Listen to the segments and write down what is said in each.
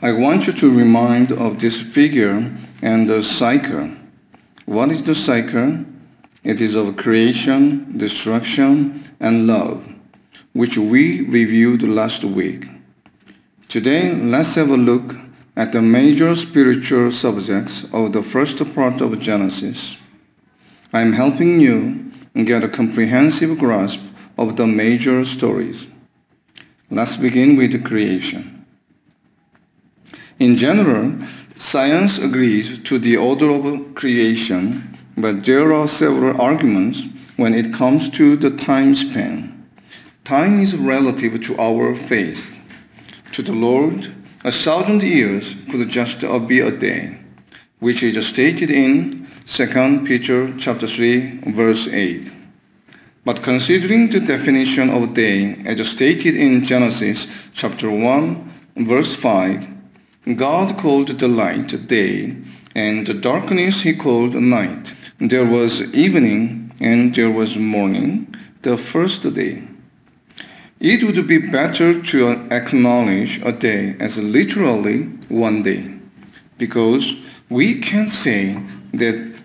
I want you to remind of this figure and the cycle. What is the cycle? It is of creation, destruction, and love, which we reviewed last week. Today, let's have a look at the major spiritual subjects of the first part of Genesis. I am helping you get a comprehensive grasp of the major stories. Let's begin with creation. In general, science agrees to the order of creation, but there are several arguments when it comes to the time span. Time is relative to our faith. To the Lord, a thousand years could just be a day, which is stated in 2 Peter chapter 3 verse 8. But considering the definition of day as stated in Genesis chapter 1 verse 5, God called the light day, and the darkness he called night. There was evening and there was morning, the first day. It would be better to acknowledge a day as literally one day, because we can say that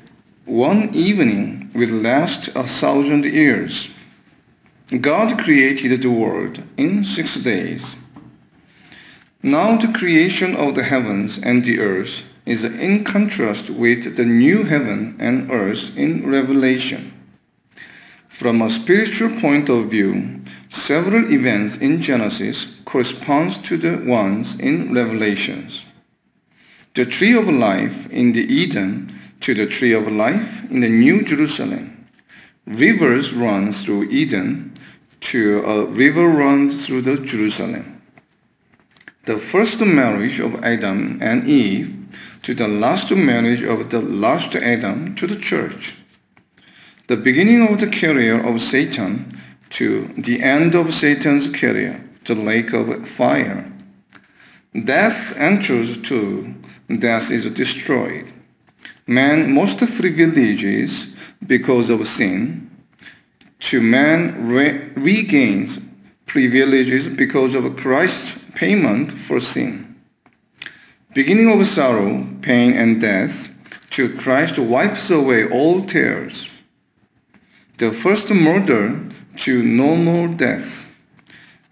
one evening will last a thousand years. God created the world in six days. Now the creation of the heavens and the earth is in contrast with the new heaven and earth in Revelation. From a spiritual point of view, several events in Genesis correspond to the ones in Revelations. The tree of life in the Eden to the tree of life in the New Jerusalem. Rivers run through Eden to a river run through the Jerusalem the first marriage of Adam and Eve to the last marriage of the last Adam to the church. The beginning of the career of Satan to the end of Satan's career, the lake of fire. Death enters too, death is destroyed. Man most privileges because of sin, to man re- regains privileges because of Christ's payment for sin. Beginning of sorrow, pain, and death, to Christ wipes away all tears. The first murder to no more death.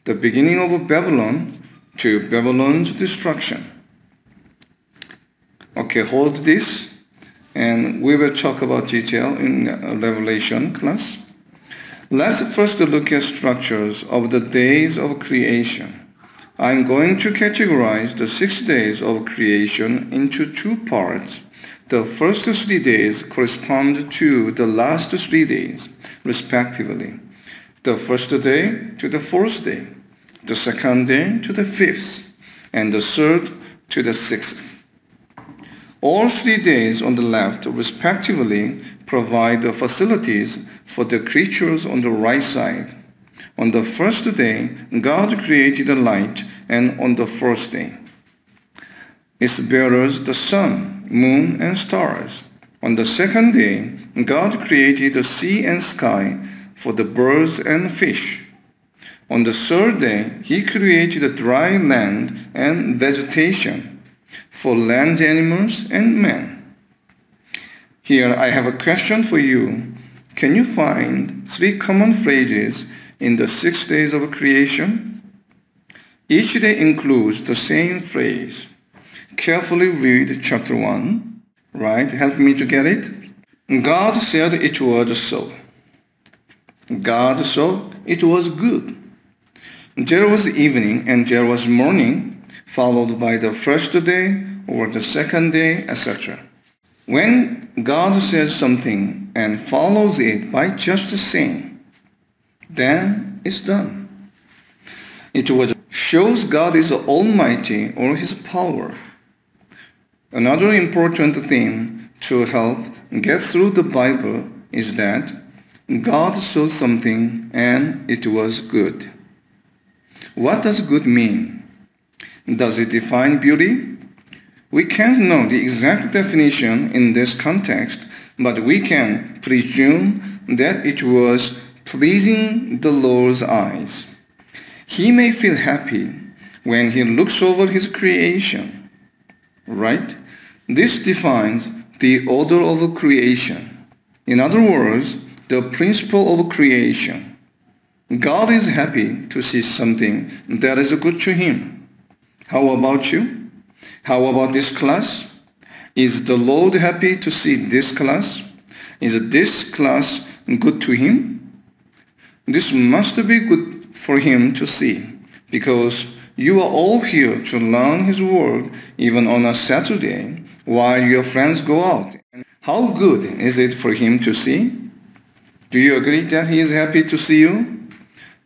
The beginning of Babylon to Babylon's destruction. Okay, hold this and we will talk about detail in Revelation class. Let's first look at structures of the days of creation. I'm going to categorize the six days of creation into two parts. The first three days correspond to the last three days, respectively. The first day to the fourth day, the second day to the fifth, and the third to the sixth. All three days on the left, respectively, provide the facilities for the creatures on the right side. On the first day, God created the light, and on the first day, its bearers the sun, moon, and stars. On the second day, God created the sea and sky for the birds and fish. On the third day, he created the dry land and vegetation for land animals and men. Here I have a question for you. Can you find three common phrases in the six days of creation? Each day includes the same phrase. Carefully read chapter 1. Right? Help me to get it. God said it was so. God saw it was good. There was evening and there was morning, followed by the first day or the second day, etc. When God says something and follows it by just saying, then it's done. It shows God is almighty or his power. Another important thing to help get through the Bible is that God saw something and it was good. What does good mean? Does it define beauty? We can't know the exact definition in this context, but we can presume that it was pleasing the Lord's eyes. He may feel happy when he looks over his creation. Right? This defines the order of creation. In other words, the principle of creation. God is happy to see something that is good to him. How about you? How about this class? Is the Lord happy to see this class? Is this class good to him? This must be good for him to see because you are all here to learn his word even on a Saturday while your friends go out. How good is it for him to see? Do you agree that he is happy to see you?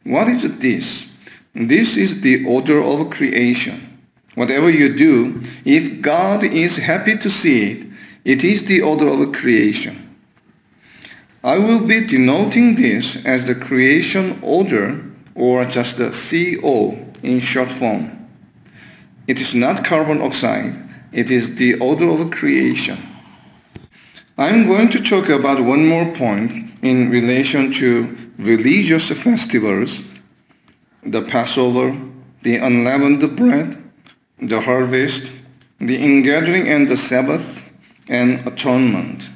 What is this? This is the order of creation. Whatever you do, if God is happy to see it, it is the order of creation. I will be denoting this as the creation order or just the CO in short form. It is not carbon oxide, it is the order of creation. I'm going to talk about one more point in relation to religious festivals, the Passover, the unleavened bread, the harvest, the ingathering and the Sabbath, and atonement.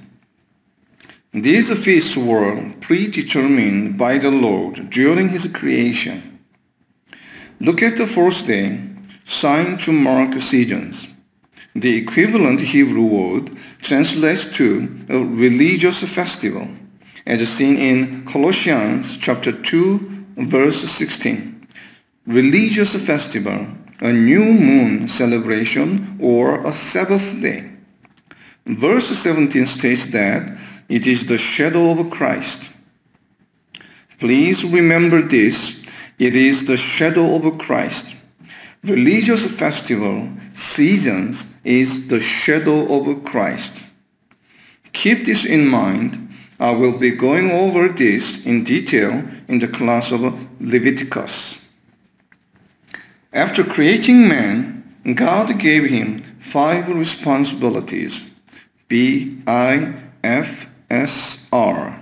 These feasts were predetermined by the Lord during his creation. Look at the first day, signed to mark seasons. The equivalent Hebrew word translates to a religious festival, as seen in Colossians chapter 2, verse 16. Religious festival a new moon celebration or a Sabbath day. Verse 17 states that it is the shadow of Christ. Please remember this. It is the shadow of Christ. Religious festival seasons is the shadow of Christ. Keep this in mind. I will be going over this in detail in the class of Leviticus. After creating man, God gave him five responsibilities. B, I, F, S, R.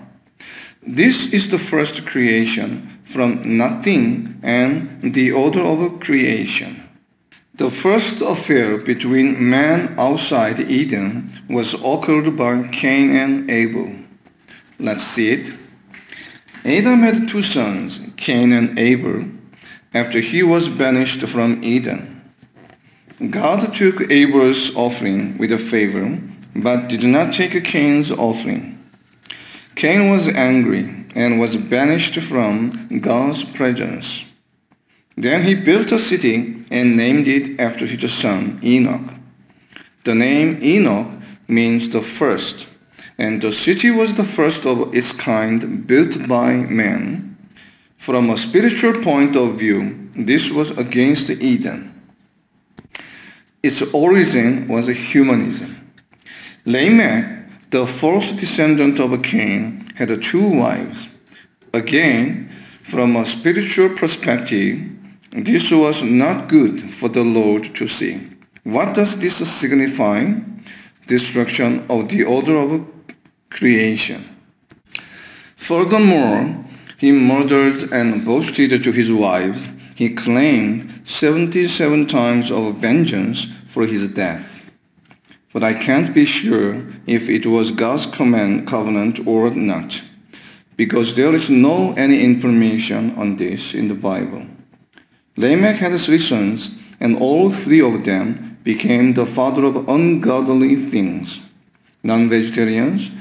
This is the first creation from nothing and the order of creation. The first affair between man outside Eden was occurred by Cain and Abel. Let's see it. Adam had two sons, Cain and Abel after he was banished from Eden. God took Abel's offering with a favor, but did not take Cain's offering. Cain was angry and was banished from God's presence. Then he built a city and named it after his son Enoch. The name Enoch means the first, and the city was the first of its kind built by man from a spiritual point of view, this was against Eden. Its origin was humanism. Lamech, the fourth descendant of Cain, had two wives. Again, from a spiritual perspective, this was not good for the Lord to see. What does this signify? Destruction of the order of creation. Furthermore, he murdered and boasted to his wives. He claimed 77 times of vengeance for his death. But I can't be sure if it was God's command, covenant or not, because there is no any information on this in the Bible. Lamech had three sons, and all three of them became the father of ungodly things, non-vegetarians,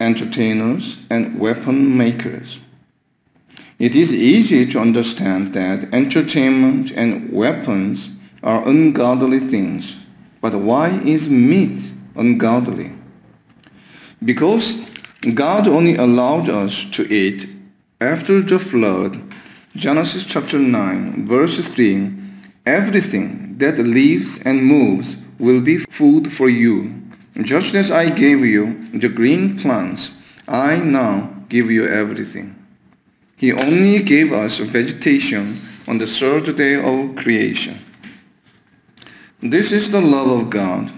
entertainers, and weapon makers. It is easy to understand that entertainment and weapons are ungodly things. But why is meat ungodly? Because God only allowed us to eat after the flood. Genesis chapter 9, verse 3 Everything that lives and moves will be food for you. Just as I gave you the green plants, I now give you everything. He only gave us vegetation on the third day of creation. This is the love of God.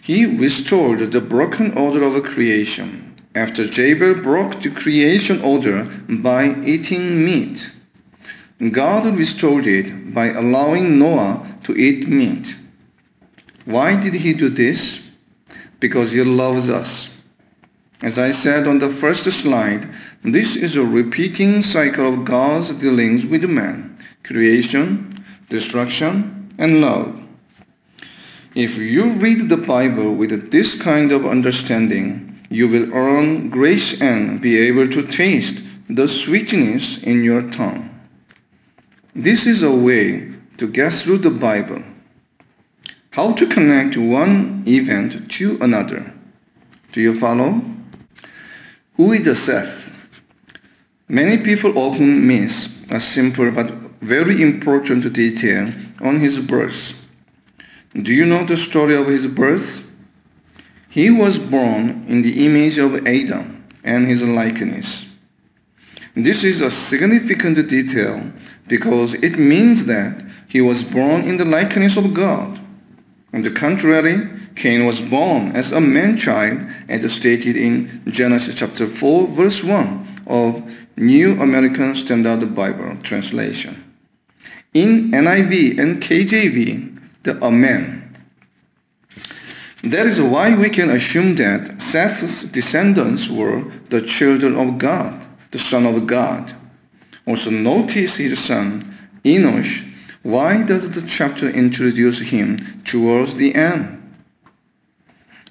He restored the broken order of creation after Jabal broke the creation order by eating meat. God restored it by allowing Noah to eat meat. Why did he do this? Because he loves us. As I said on the first slide, this is a repeating cycle of God's dealings with man, creation, destruction, and love. If you read the Bible with this kind of understanding, you will earn grace and be able to taste the sweetness in your tongue. This is a way to get through the Bible. How to connect one event to another. Do you follow? Who is Seth? Many people often miss a simple but very important detail on his birth. Do you know the story of his birth? He was born in the image of Adam and his likeness. This is a significant detail because it means that he was born in the likeness of God. On the contrary, Cain was born as a man-child as stated in Genesis chapter 4 verse 1 of New American Standard Bible translation. In NIV and KJV, the Amen. That is why we can assume that Seth's descendants were the children of God, the Son of God. Also notice his son, Enosh. Why does the chapter introduce him towards the end?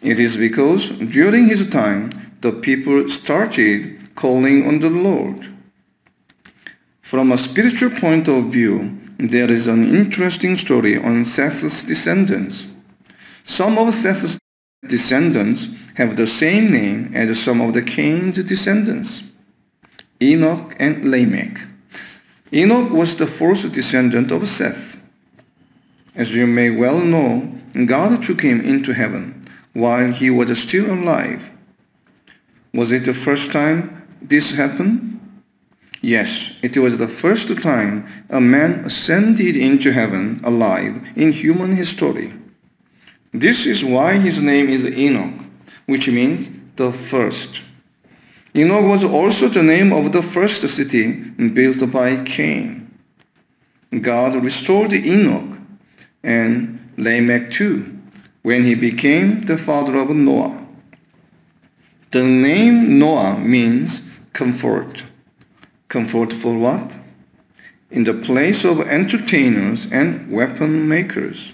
It is because during his time, the people started calling on the Lord. From a spiritual point of view, there is an interesting story on Seth's descendants. Some of Seth's descendants have the same name as some of the Cain's descendants, Enoch and Lamech. Enoch was the fourth descendant of Seth. As you may well know, God took him into heaven while he was still alive. Was it the first time this happened? Yes, it was the first time a man ascended into heaven alive in human history. This is why his name is Enoch, which means the first. Enoch was also the name of the first city built by Cain. God restored Enoch and Lamech too when he became the father of Noah. The name Noah means comfort. Comfort for what? In the place of entertainers and weapon makers.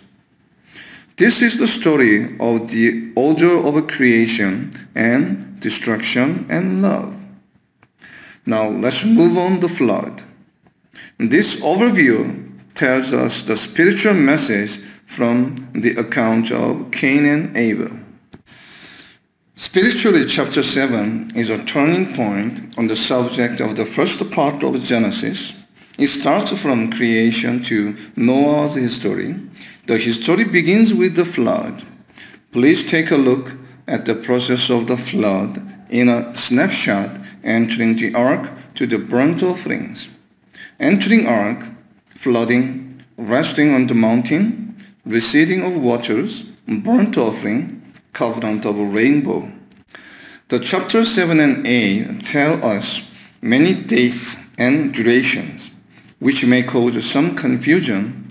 This is the story of the order of creation and destruction and love. Now let's move on the flood. This overview tells us the spiritual message from the account of Cain and Abel. Spiritually, chapter 7 is a turning point on the subject of the first part of Genesis. It starts from creation to Noah's history. The history begins with the flood. Please take a look at the process of the flood in a snapshot entering the ark to the burnt offerings. Entering ark, flooding, resting on the mountain, receding of waters, burnt offering, covenant of a rainbow. The chapter 7 and 8 tell us many dates and durations, which may cause some confusion.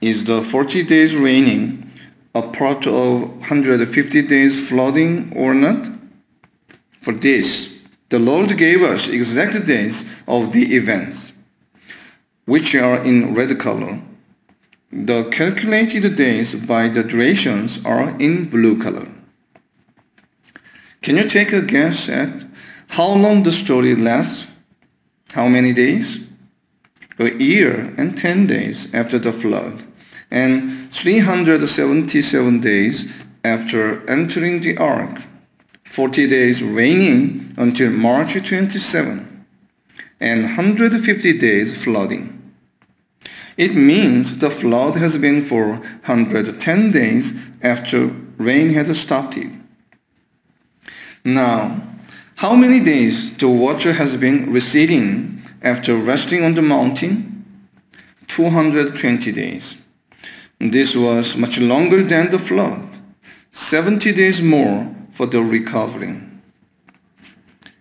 Is the 40 days raining a part of 150 days flooding or not? For this, the Lord gave us exact days of the events, which are in red color. The calculated days by the durations are in blue color. Can you take a guess at how long the story lasts? How many days? A year and 10 days after the flood, and 377 days after entering the ark, 40 days raining until March 27, and 150 days flooding. It means the flood has been for 110 days after rain had stopped it. Now, how many days the water has been receding after resting on the mountain? 220 days. This was much longer than the flood. 70 days more for the recovering.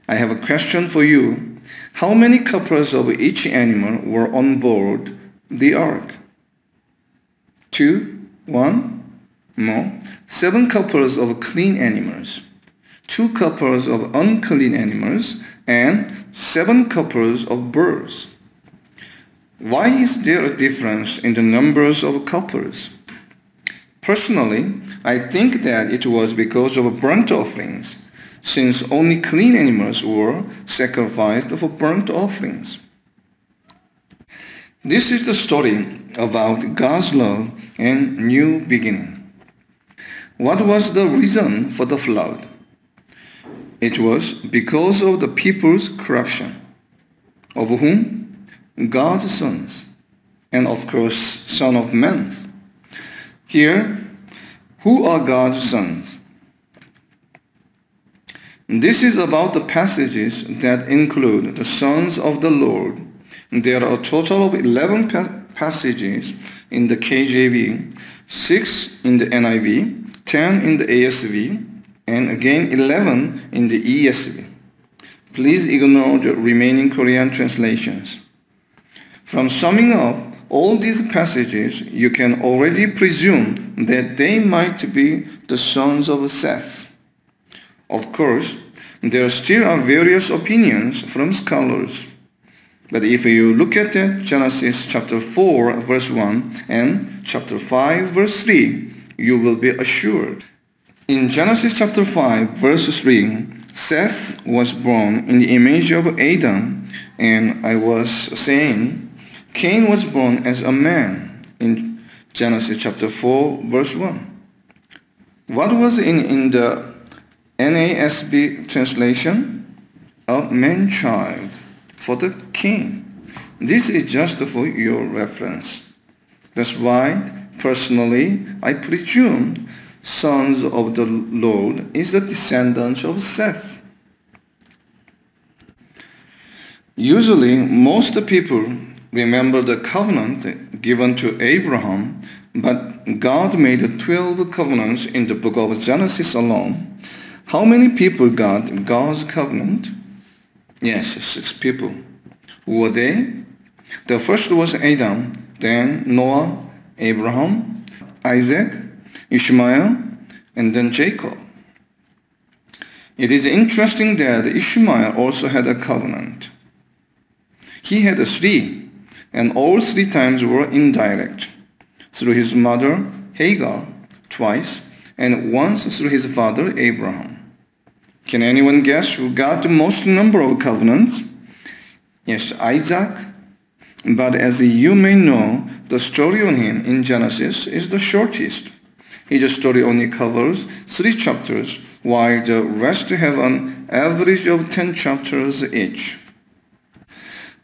I have a question for you. How many couples of each animal were on board the ark? Two? One? No. Seven couples of clean animals, two couples of unclean animals, and seven couples of birds. Why is there a difference in the numbers of couples? Personally, I think that it was because of burnt offerings, since only clean animals were sacrificed for burnt offerings. This is the story about God's love and new beginning. What was the reason for the flood? It was because of the people's corruption, of whom God's sons, and of course, Son of Man. Here, who are God's sons? This is about the passages that include the sons of the Lord. There are a total of 11 pa- passages in the KJV, 6 in the NIV, 10 in the ASV, and again 11 in the ESV. Please ignore the remaining Korean translations. From summing up all these passages, you can already presume that they might be the sons of Seth. Of course, there still are various opinions from scholars. But if you look at uh, Genesis chapter 4 verse 1 and chapter 5 verse 3, you will be assured. In Genesis chapter 5 verse 3, Seth was born in the image of Adam, and I was saying Cain was born as a man in Genesis chapter 4 verse 1. What was in, in the NASB translation? A man-child for the king. This is just for your reference. That's why, personally, I presume sons of the Lord is the descendants of Seth. Usually, most people remember the covenant given to Abraham, but God made 12 covenants in the book of Genesis alone. How many people got God's covenant? Yes, six people. Who were they? The first was Adam, then Noah, Abraham, Isaac, Ishmael, and then Jacob. It is interesting that Ishmael also had a covenant. He had three and all three times were indirect through his mother Hagar twice and once through his father Abraham. Can anyone guess who got the most number of covenants? Yes, Isaac. But as you may know, the story on him in Genesis is the shortest. His story only covers three chapters, while the rest have an average of 10 chapters each.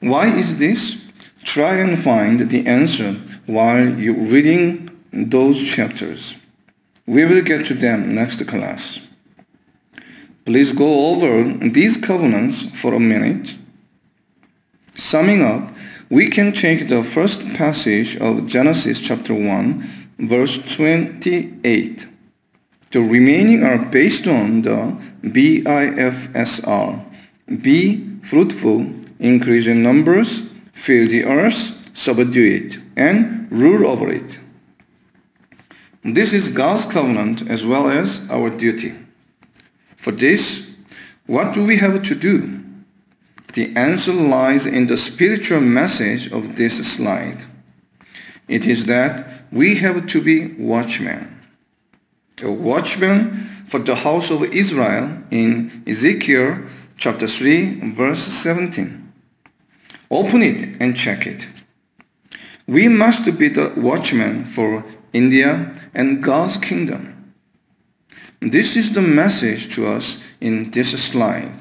Why is this? Try and find the answer while you're reading those chapters. We will get to them next class. Please go over these covenants for a minute. Summing up, we can take the first passage of Genesis chapter 1, verse 28. The remaining are based on the BIFSR. Be fruitful, increase in numbers, fill the earth, subdue it, and rule over it. This is God's covenant as well as our duty. For this, what do we have to do? The answer lies in the spiritual message of this slide. It is that we have to be watchmen. A watchman for the house of Israel in Ezekiel chapter 3 verse 17. Open it and check it. We must be the watchmen for India and God's kingdom. This is the message to us in this slide.